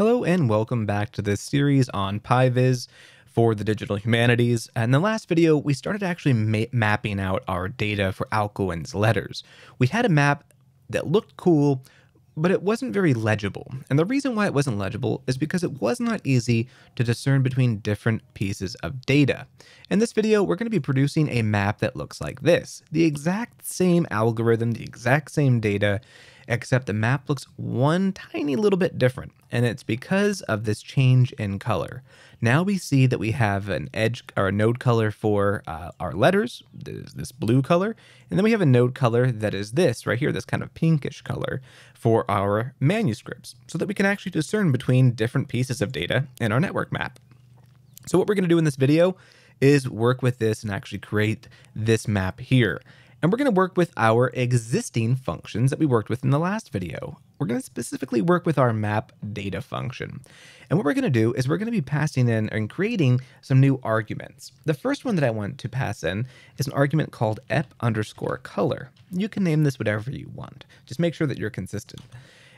Hello and welcome back to this series on PyVis for the digital humanities. In the last video, we started actually ma mapping out our data for Alcuin's letters. We had a map that looked cool, but it wasn't very legible. And the reason why it wasn't legible is because it was not easy to discern between different pieces of data. In this video, we're going to be producing a map that looks like this. The exact same algorithm, the exact same data, except the map looks one tiny little bit different, and it's because of this change in color. Now we see that we have an edge or a node color for uh, our letters, this, this blue color, and then we have a node color that is this right here, this kind of pinkish color for our manuscripts, so that we can actually discern between different pieces of data in our network map. So what we're going to do in this video is work with this and actually create this map here. And we're going to work with our existing functions that we worked with in the last video. We're going to specifically work with our map data function. And what we're going to do is we're going to be passing in and creating some new arguments. The first one that I want to pass in is an argument called ep underscore color. You can name this whatever you want. Just make sure that you're consistent.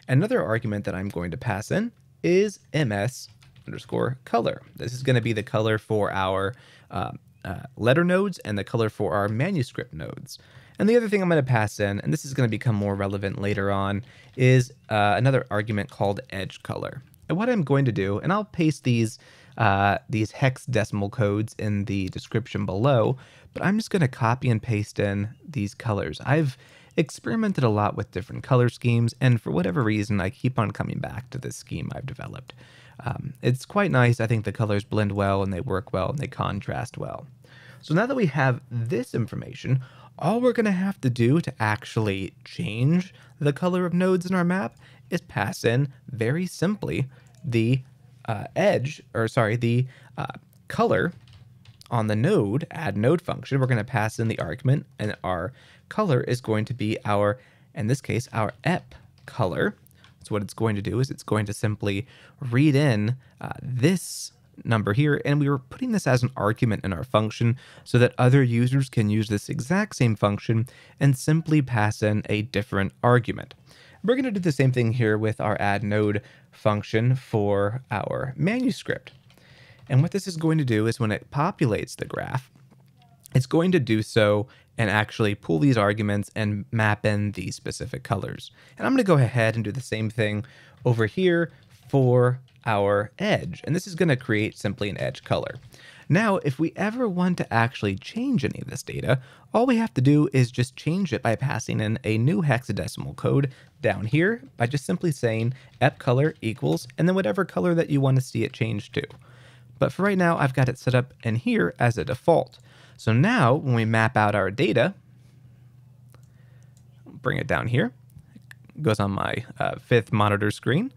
Another argument that I'm going to pass in is ms underscore color. This is going to be the color for our uh, uh, letter nodes and the color for our manuscript nodes. And the other thing I'm going to pass in, and this is going to become more relevant later on, is uh, another argument called edge color. And what I'm going to do, and I'll paste these uh, these hex decimal codes in the description below, but I'm just going to copy and paste in these colors. I've experimented a lot with different color schemes, and for whatever reason, I keep on coming back to this scheme I've developed. Um, it's quite nice. I think the colors blend well and they work well and they contrast well. So now that we have this information, all we're going to have to do to actually change the color of nodes in our map is pass in very simply the uh, edge, or sorry, the uh, color on the node, add node function. We're going to pass in the argument and our color is going to be our, in this case, our ep color. So what it's going to do is it's going to simply read in uh, this number here, and we were putting this as an argument in our function so that other users can use this exact same function and simply pass in a different argument. We're going to do the same thing here with our add node function for our manuscript. And what this is going to do is when it populates the graph, it's going to do so and actually pull these arguments and map in these specific colors. And I'm going to go ahead and do the same thing over here for our edge. And this is going to create simply an edge color. Now, if we ever want to actually change any of this data, all we have to do is just change it by passing in a new hexadecimal code down here by just simply saying ep color equals and then whatever color that you want to see it change to. But for right now, I've got it set up in here as a default. So now when we map out our data, bring it down here, it goes on my uh, fifth monitor screen.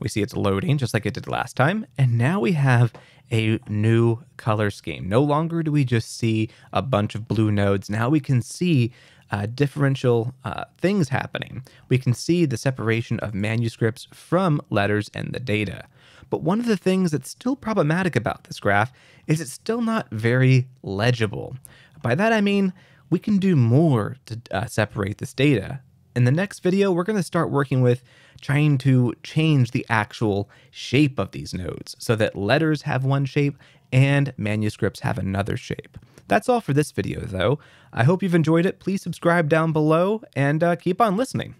We see it's loading just like it did last time. And now we have a new color scheme. No longer do we just see a bunch of blue nodes. Now we can see uh, differential uh, things happening. We can see the separation of manuscripts from letters and the data. But one of the things that's still problematic about this graph is it's still not very legible. By that I mean, we can do more to uh, separate this data. In the next video, we're going to start working with trying to change the actual shape of these nodes so that letters have one shape and manuscripts have another shape. That's all for this video, though. I hope you've enjoyed it. Please subscribe down below and uh, keep on listening.